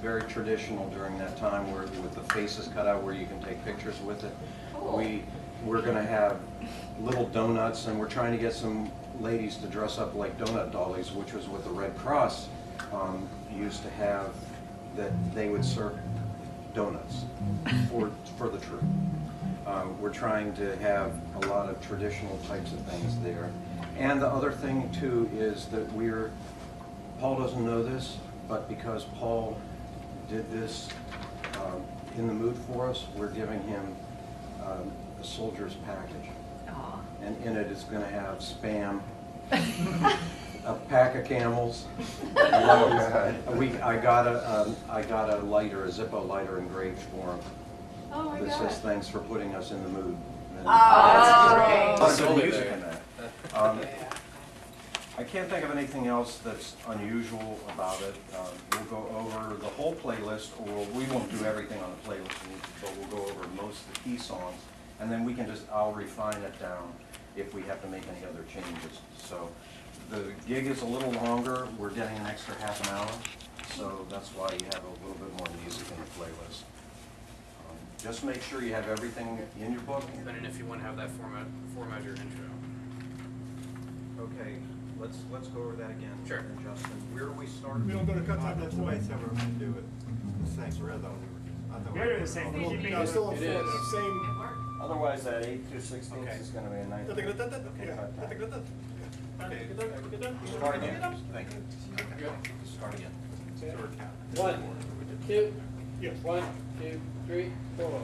very traditional during that time, where with the faces cut out, where you can take pictures with it. Cool. We we're gonna have little donuts, and we're trying to get some ladies to dress up like donut dollies, which was what the Red Cross um, used to have. That they would serve donuts for for the troop. Um, We're trying to have a lot of traditional types of things there. And the other thing too is that we're, Paul doesn't know this, but because Paul did this um, in the mood for us, we're giving him um, a soldier's package. Aw. And in it's gonna have Spam, a pack of camels. and We, I got a, um, I got a lighter, a Zippo lighter engraved for him. Oh my That god. says thanks for putting us in the mood. And Oh, that's A lot of great. good music in that. Um, I can't think of anything else that's unusual about it. Um, We'll go over the whole playlist, or we won't do everything on the playlist, but we'll go over most of the key songs. And then we can just, I'll refine it down if we have to make any other changes. So the gig is a little longer, we're getting an extra half an hour, so that's why you have a little bit more music in the playlist. Um, Just make sure you have everything in your book. But and if you want to have that format, format your intro. Okay, let's, let's go over that again. Sure. Justin, where are we starting? We don't go to cut time, that's The the way way. said we're gonna do it, the same rhythm. I thought we We're doing were- the same Well, thing. No, still on It four, is. same. Otherwise, that eight through sixteen Okay. is gonna be a da-da-da-da. Okay. Start again, thank you. Start again. So we're. One, two, Yes. one, two, three, four.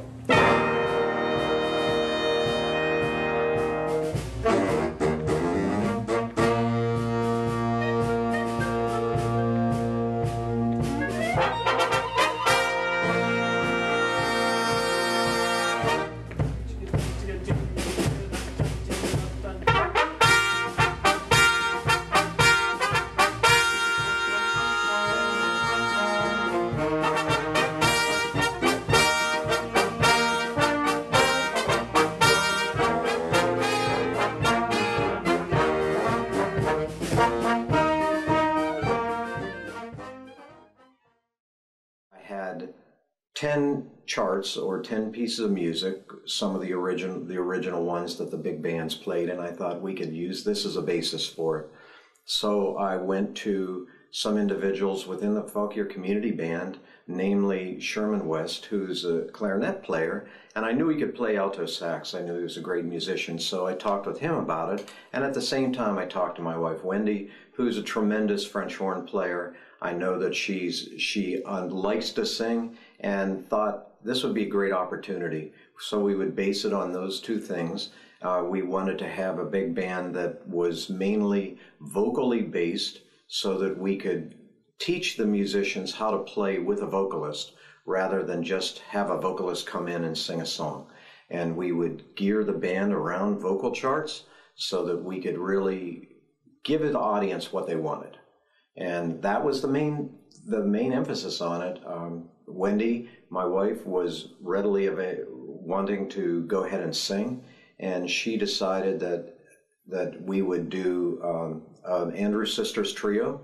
Charts or ten pieces of music, some of the original, the original ones that the big bands played, and I thought we could use this as a basis for it. So I went to some individuals within the Fauquier Community Band, namely Sherman West, who's a clarinet player, and I knew he could play alto sax. I knew he was a great musician, so I talked with him about it. And at the same time, I talked to my wife Wendy, who's a tremendous French horn player. I know that she's she uh, likes to sing, and thought this would be a great opportunity. So we would base it on those two things. Uh, we wanted to have a big band that was mainly vocally based so that we could teach the musicians how to play with a vocalist rather than just have a vocalist come in and sing a song. And we would gear the band around vocal charts so that we could really give the audience what they wanted. And that was the main the main emphasis on it. Um, Wendy, my wife, was readily ava- wanting to go ahead and sing, and she decided that that we would do um, an Andrew Sisters trio.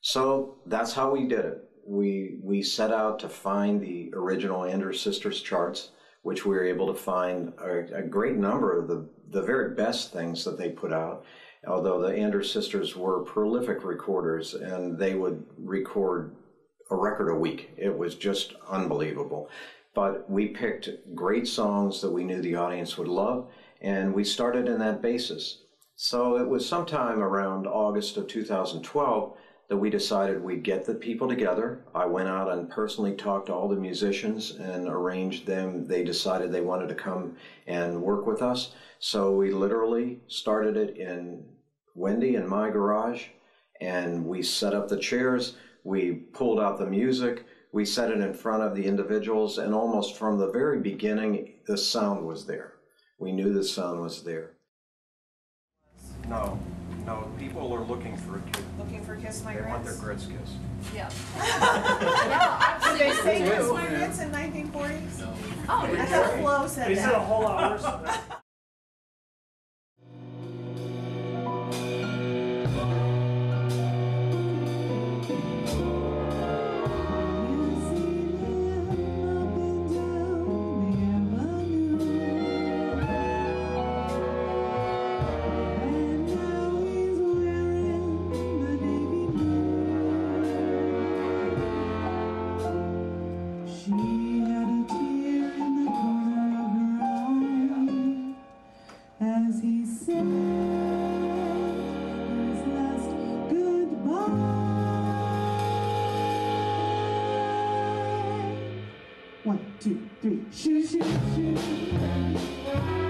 So that's how we did it. We we set out to find the original Andrew Sisters charts, which we were able to find a, a great number of the the very best things that they put out. Although the Andrew Sisters were prolific recorders, and they would record a record a week. It was just unbelievable. But we picked great songs that we knew the audience would love, and we started in that basis. So it was sometime around August of 2012 that we decided we'd get the people together. I went out and personally talked to all the musicians and arranged them. They decided they wanted to come and work with us. So we literally started it in Wendy and my garage, and we set up the chairs. We pulled out the music. We set it in front of the individuals, and almost from the very beginning, the sound was there. We knew the sound was there. No, no, people are looking for a kid. Looking for Kiss My They want their Grits? grits kissed. Yeah. Yeah, Did they say do. Kiss My Grits in nineteen forties? No. Oh, I thought Flo said They said a that. whole hours. One, two, three. Shoo, shoo, shoo.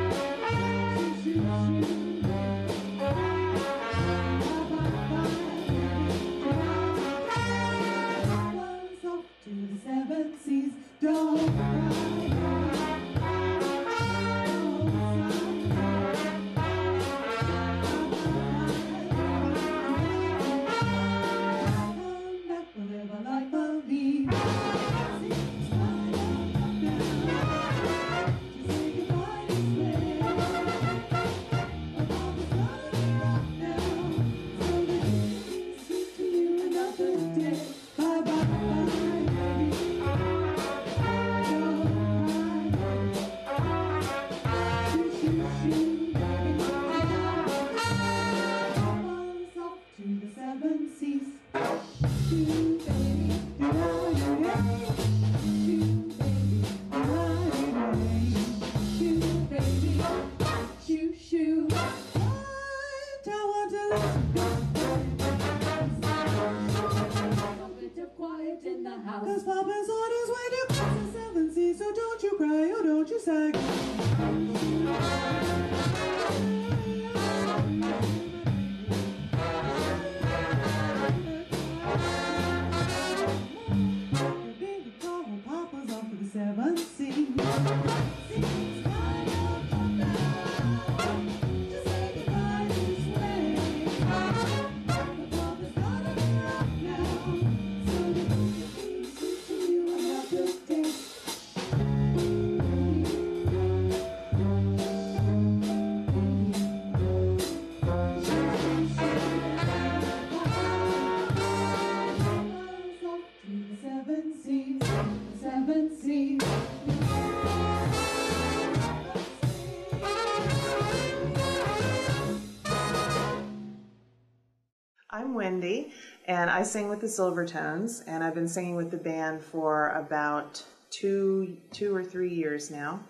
And I sing with the Silver Tones, and I've been singing with the band for about two, two or three years now.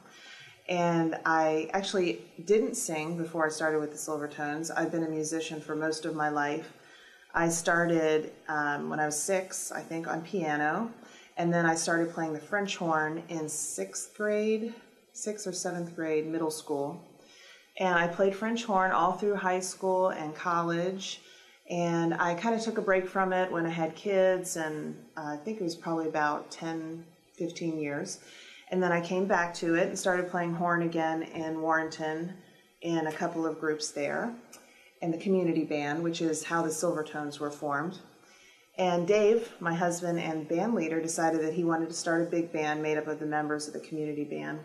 And I actually didn't sing before I started with the Silver Tones. I've been a musician for most of my life. I started um, when I was six, I think, on piano, and then I started playing the French horn in sixth grade, sixth or seventh grade, middle school. And I played French horn all through high school and college. And I kind of took a break from it when I had kids, and uh, I think it was probably about 10, 15 years. And then I came back to it and started playing horn again in Warrenton in a couple of groups there, and the community band, which is how the Silver Tones were formed. And Dave, my husband and band leader, decided that he wanted to start a big band made up of the members of the community band.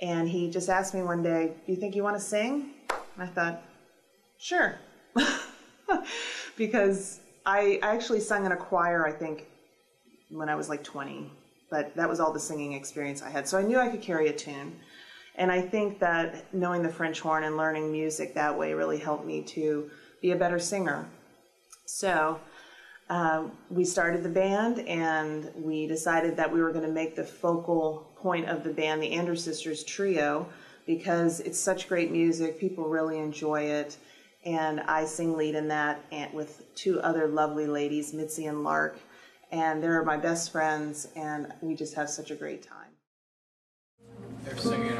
And he just asked me one day, Do you think you want to sing? And I thought, Sure. because I I actually sung in a choir, I think, when I was like 20, but that was all the singing experience I had. So I knew I could carry a tune. And I think that knowing the French horn and learning music that way really helped me to be a better singer. So uh, we started the band and we decided that we were going to make the focal point of the band the Andrews Sisters Trio because it's such great music. People really enjoy it. And I sing lead in that with two other lovely ladies, Mitzi and Lark. And they're my best friends, and we just have such a great time. They're singing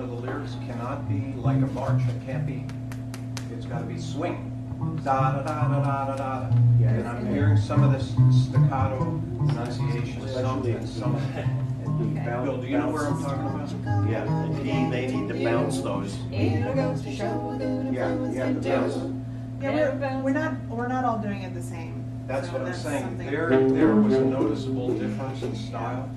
of the lyrics cannot be like a march. It can't be. It's got to be swing. Da da da da da da da. Yeah, and I'm hearing some of this staccato enunciation, some and some. Bill, do you know where I'm talking about? Yeah, the key, they need to bounce those. Yeah, yeah, the bounce. Yeah, we're, we're not we're not all doing it the same. That's So what I'm that's saying. something- There, there was a noticeable difference in style.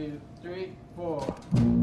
Two, three, four.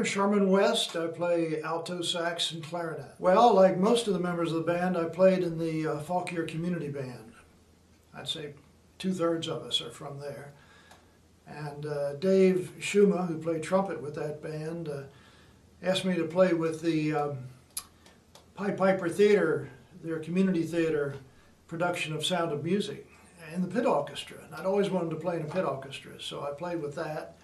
Name is Sherman West. I play alto sax and clarinet. Well, like most of the members of the band, I played in the uh, Fauquier Community Band. I'd say two thirds of us are from there. And uh, Dave Schuma, who played trumpet with that band, uh, asked me to play with the um, Pied Piper Theater, their community theater production of Sound of Music, in the pit orchestra. And I'd always wanted to play in a pit orchestra, so I played with that.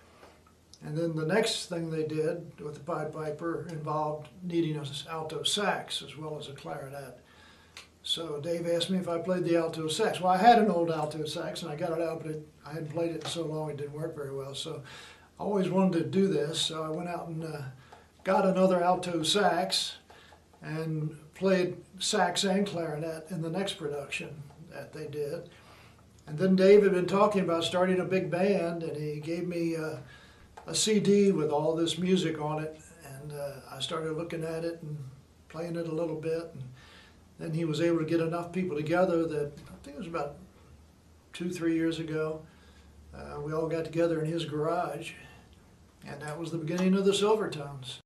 And then the next thing they did with the Pied Piper involved needing an alto sax as well as a clarinet. So Dave asked me if I played the alto sax. Well, I had an old alto sax and I got it out, but it, I hadn't played it in so long it didn't work very well. So I always wanted to do this, so I went out and uh, got another alto sax and played sax and clarinet in the next production that they did. And then Dave had been talking about starting a big band, and he gave me uh, a CD with all this music on it, and uh, I started looking at it and playing it a little bit. And then he was able to get enough people together that I think it was about two, three years ago. Uh, we all got together in his garage, and that was the beginning of the Silver Tones.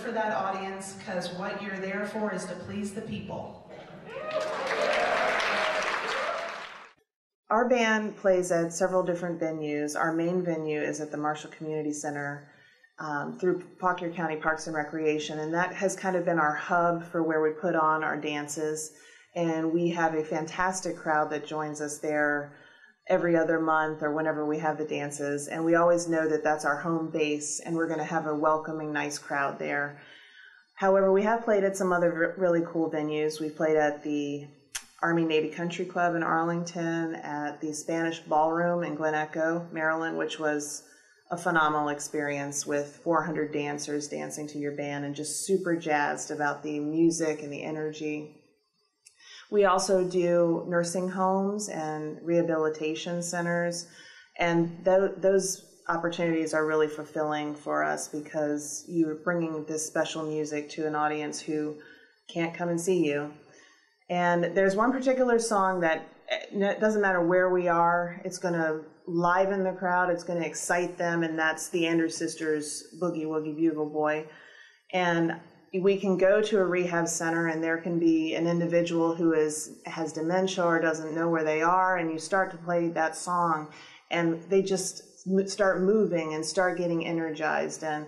For that audience because what you're there for is to please the people. Our band plays at several different venues. Our main venue is at the Marshall Community Center um, through Fauquier County Parks and Recreation, and that has kind of been our hub for where we put on our dances. And we have a fantastic crowd that joins us there every other month or whenever we have the dances. And we always know that that's our home base, and we're going to have a welcoming, nice crowd there. However, we have played at some other really cool venues. We played at the Army Navy Country Club in Arlington, at the Spanish Ballroom in Glen Echo, Maryland, which was a phenomenal experience with 400 dancers dancing to your band and just super jazzed about the music and the energy. We also do nursing homes and rehabilitation centers, and tho- those opportunities are really fulfilling for us because you're bringing this special music to an audience who can't come and see you. And there's one particular song that eh, it doesn't matter where we are, it's going to liven the crowd, it's going to excite them, and that's the Andrews Sisters Boogie Woogie Bugle Boy. And we can go to a rehab center and there can be an individual who is has dementia or doesn't know where they are and you start to play that song and they just start moving and start getting energized and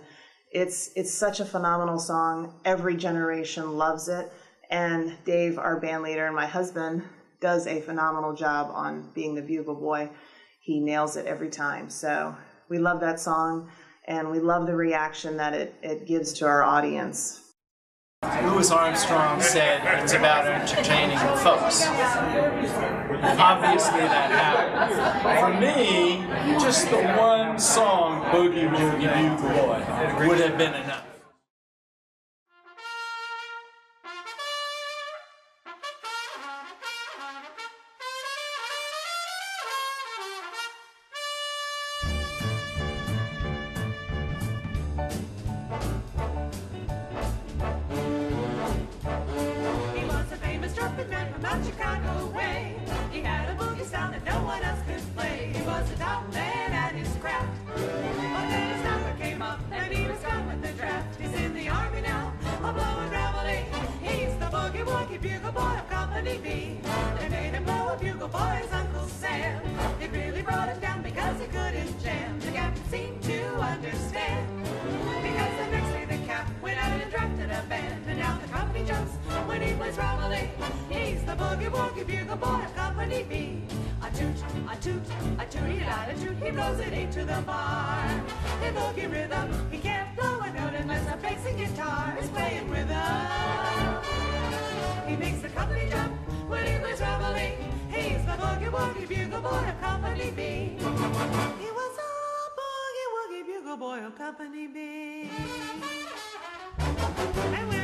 it's it's such a phenomenal song. Every generation loves it and Dave our band leader and my husband does a phenomenal job on being the bugle boy. He nails it every time. So we love that song and we love the reaction that it, it gives to our audience Louis Armstrong said it's about entertaining folks. Obviously that happened. For me, just the one song, Boogie Woogie Bugle Boy, would have been enough. B. They made him blow a bugle for his Uncle Sam. It really brought him down because he couldn't jam. The captain seemed to understand. Because the next day the cap went out and drafted a band. And now the company jumps when he plays reveille. He's the boogie woogie bugle boy of Company B. A toot, a toot, a tooty da a toot. He blows it eight to the bar. In boogie rhythm, he can't blow a note unless a bass guitar is playing him. He makes the company jump boogie woogie bugle boy Company B. He was a boogie woogie bugle boy Company B. And when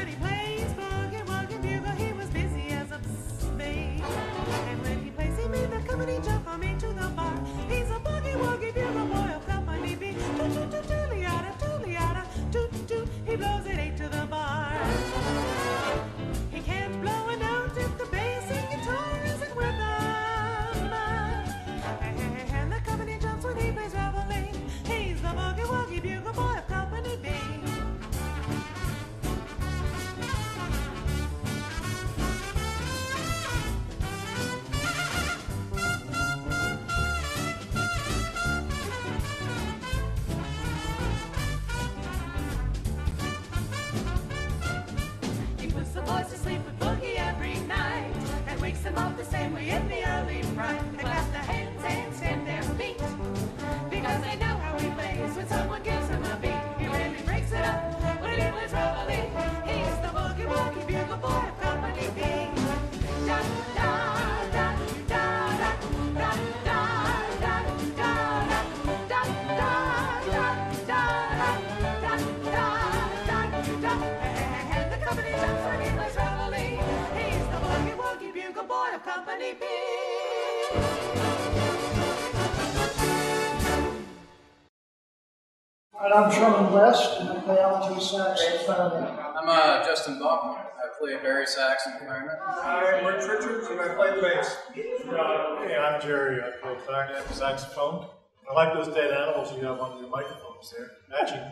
give me a leaf right. I got the Company B. All right, I'm Sherman West, and I play alto sax and clarinet. I'm uh, Justin Buck. I play bari sax and clarinet. I'm Rich Richards and I play the bass. Uh, hey, I'm Jerry. I play clarinet and saxophone. I like those dead animals you have on your microphones there. Matching.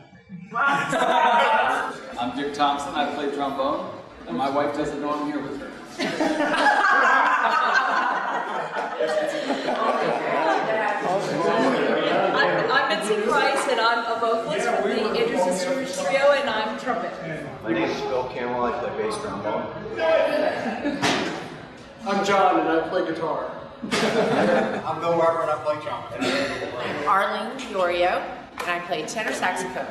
I'm Dick Thompson. I play trombone, and my wife doesn't know I'm here with her. I'm, I'm Mitzi Price, and I'm a vocalist with the Andrew Sisters Trio, and I'm trumpet. My name is Bill Campbell. I play bass trombone. I'm John, and I play guitar. I'm Bill Weber and I play trumpet. I'm Arlene Fiorio, and I play tenor saxophone.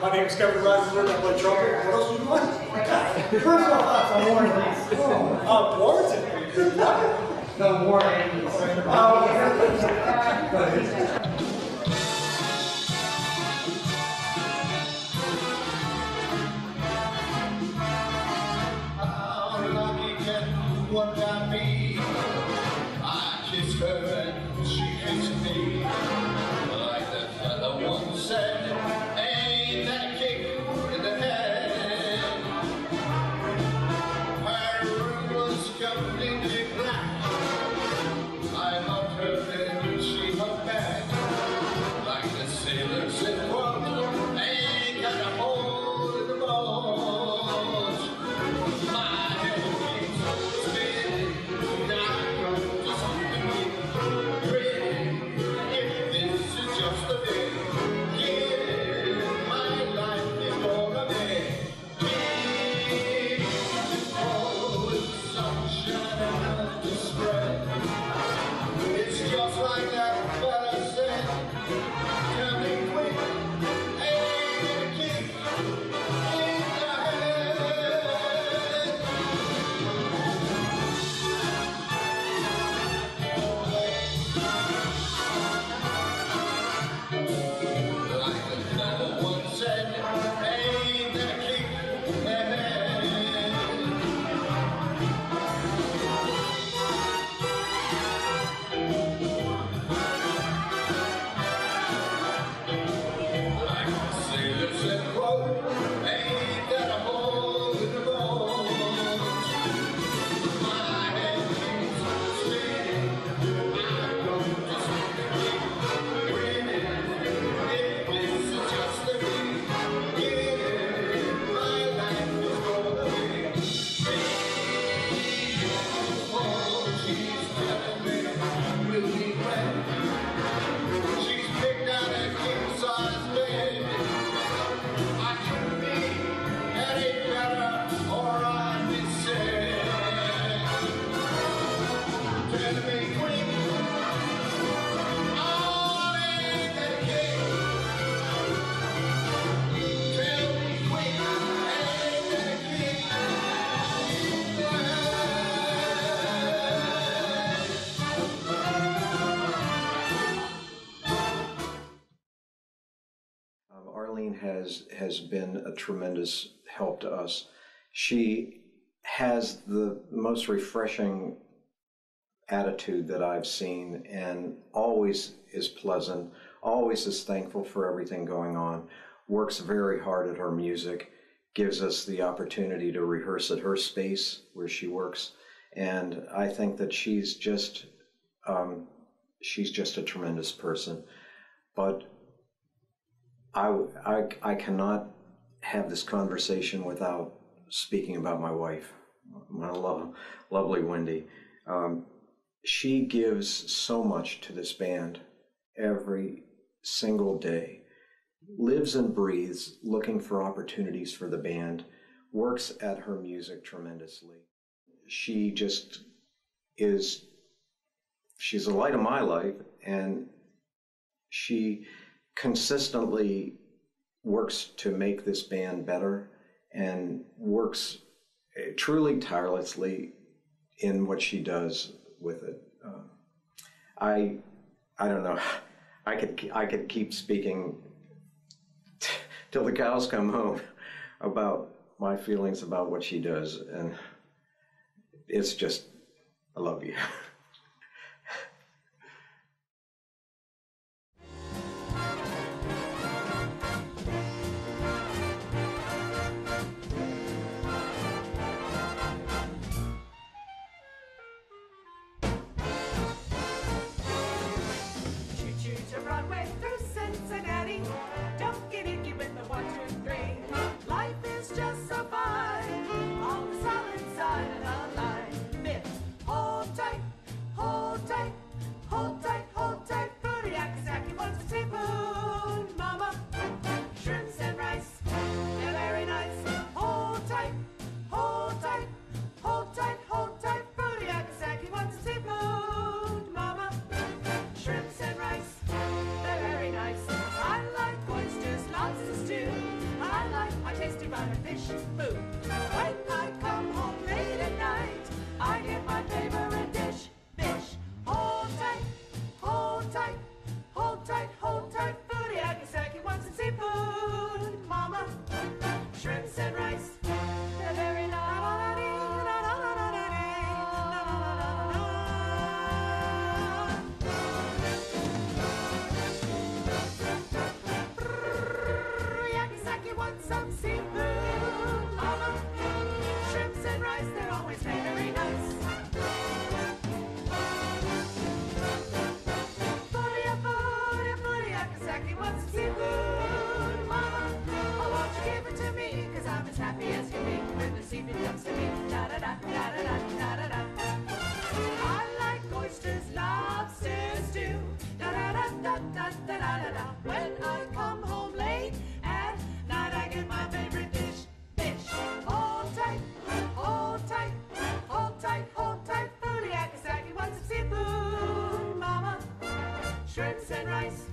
My name is Kevin Reisenberg. I play trumpet. What else do you want? First of all, I'm Warren Uh, Warrington. No, Warren. What got me? Has been a tremendous help to us. She has the most refreshing attitude that I've seen, and always is pleasant. Always is thankful for everything going on. Works very hard at her music. Gives us the opportunity to rehearse at her space where she works, and I think that she's just um, she's just a tremendous person. But I, I, I cannot have this conversation without speaking about my wife, my lo- lovely Wendy. Um, she gives so much to this band every single day, lives and breathes looking for opportunities for the band, works at her music tremendously. She just is, she's the light of my life, and she consistently works to make this band better and works eh, truly tirelessly in what she does with it. Uh, I I don't know. I could I could keep speaking t- till the cows come home about my feelings about what she does. And it's just, I love you. if it comes to me. Da da da da da da da da. I like oysters, lobsters too. Da da da da da da da da. When I come home late at night, I get my favorite dish. Fish. Hold tight, hold tight, hold tight, hold tight. Foodie Akasaki wants some seafood, Mama. Shrimps and rice.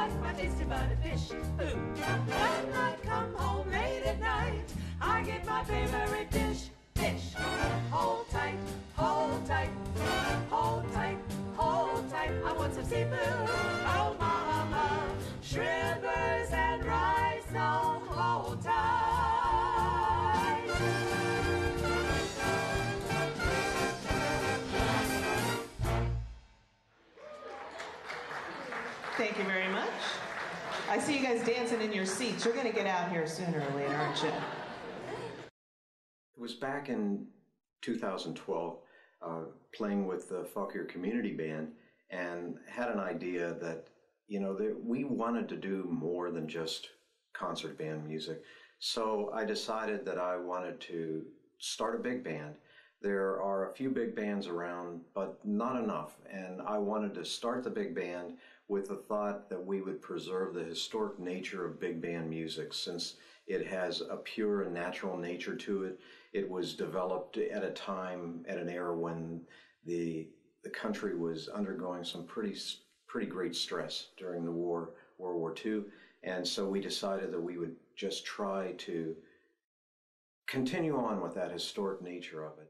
I like my tasty butterfish food. When I come home late at night, I get my favorite dish, fish. Hold tight, hold tight, hold tight, hold tight. I want some seafood. Oh, mama, shrimpers I see you guys dancing in your seats. You're going to get out here sooner or later, aren't you? It was back in 2012, uh, playing with the Fauquier Community Band, and had an idea that you know that we wanted to do more than just concert band music. So I decided that I wanted to start a big band. There are a few big bands around, but not enough. And I wanted to start the big band with the thought that we would preserve the historic nature of big band music since it has a pure and natural nature to it. It was developed at a time, at an era when the the country was undergoing some pretty pretty great stress during the war, World War II, and so we decided that we would just try to continue on with that historic nature of it.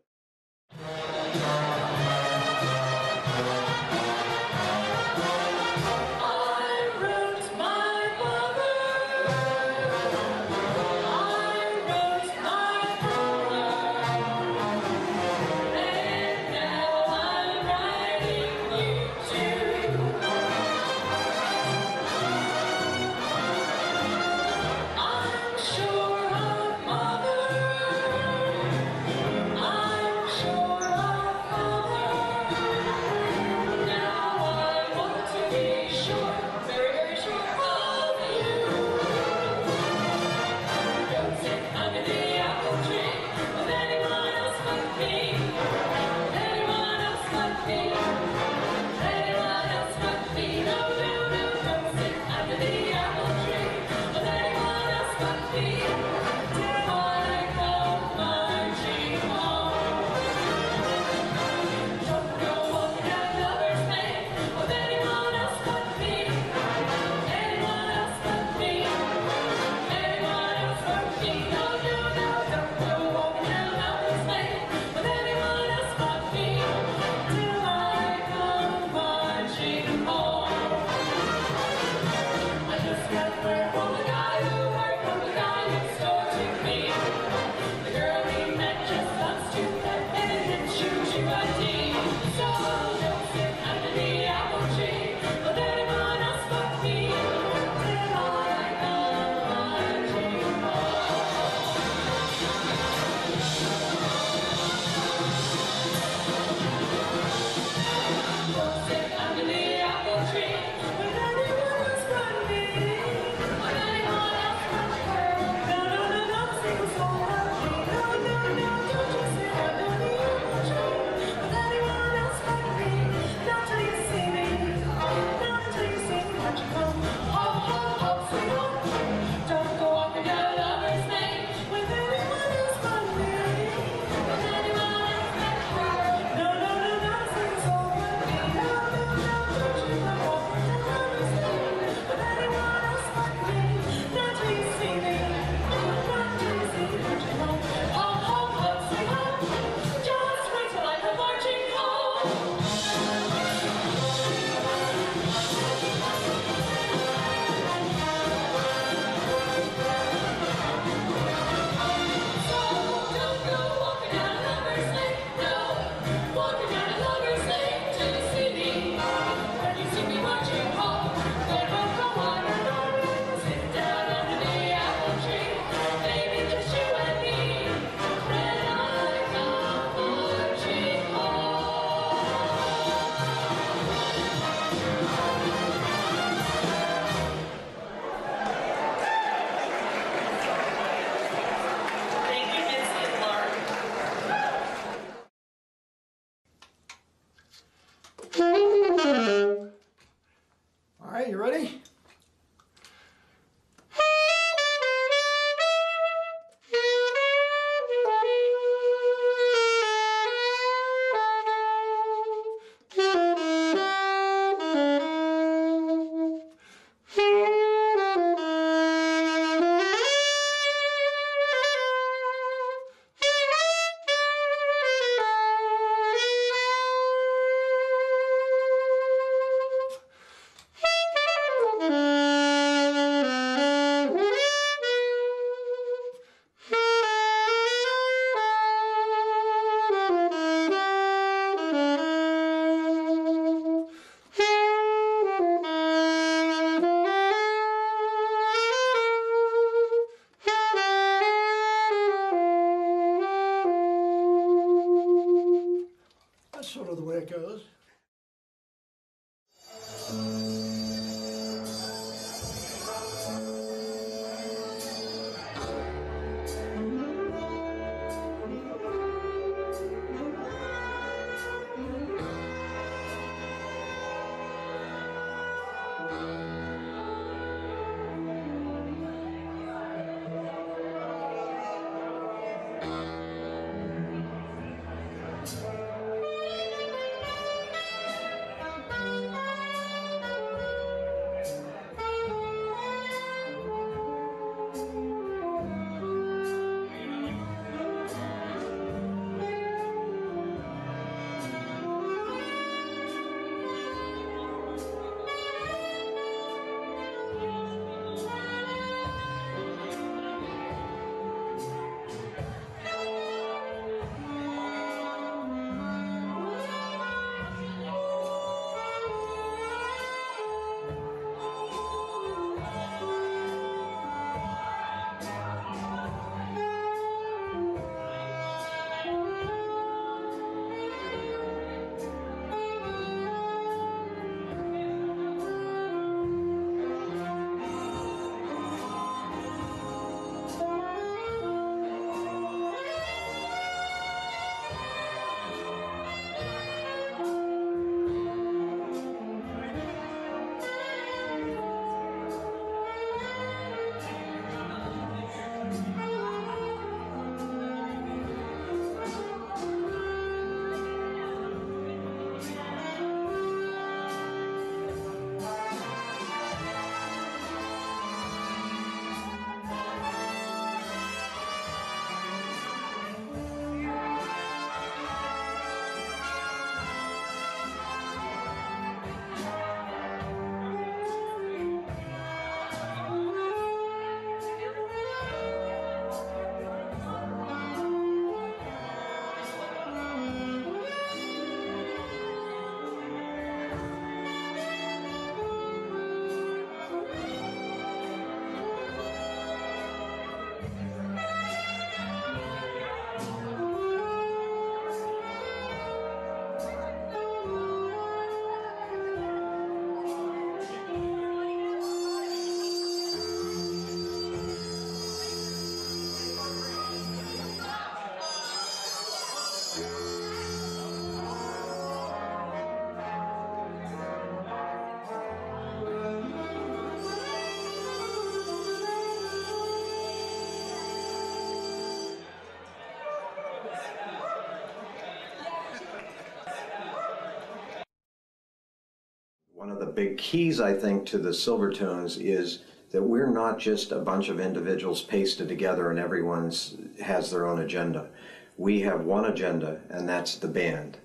Big keys, I think, to the Silver Tones is that we're not just a bunch of individuals pasted together and everyone's has their own agenda. We have one agenda, and that's the band.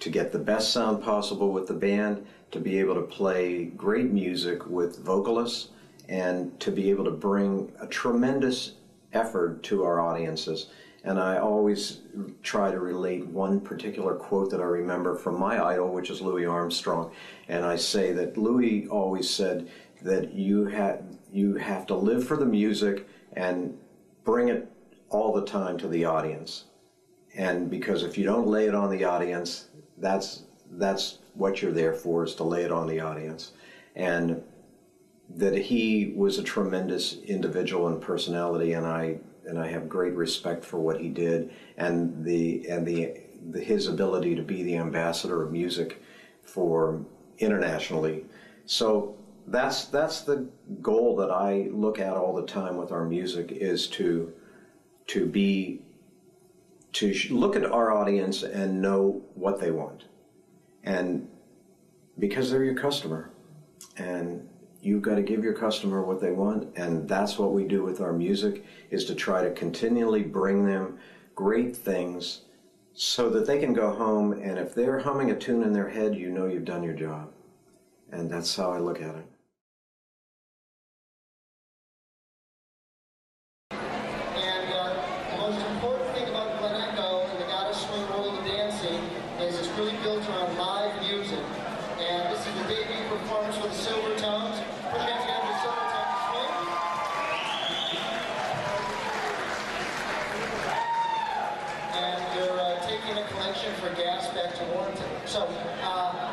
To get the best sound possible with the band, to be able to play great music with vocalists, and to be able to bring a tremendous effort to our audiences. And I always try to relate one particular quote that I remember from my idol, which is Louis Armstrong. And I say that Louis always said that you have you have to live for the music and bring it all the time to the audience. And because if you don't lay it on the audience, that's that's what you're there for is to lay it on the audience. And that he was a tremendous individual and personality, and I and I have great respect for what he did and the and the, the his ability to be the ambassador of music for internationally. So that's that's the goal that I look at all the time with our music is to to be to look at our audience and know what they want, and because they're your customer, and you've got to give your customer what they want and that's what we do with our music is to try to continually bring them great things so that they can go home and if they're humming a tune in their head you know you've done your job and that's how i look at it And uh, the most important thing about Glen Echo and the Gottaswing World of Dancing is it's really built around live music. And this is the debut performance for the Silver Tones. Put your hands together for the Silver Tones Swing. And they're uh, taking taking a collection for gas back to Warrenton. So uh,